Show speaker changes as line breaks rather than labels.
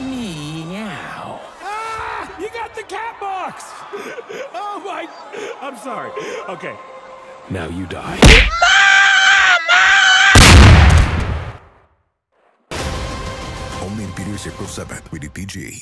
Meow. Ah! You got the cat box! oh my... I'm sorry. Okay. Now you die.
Only in theaters April 7th, rated PG.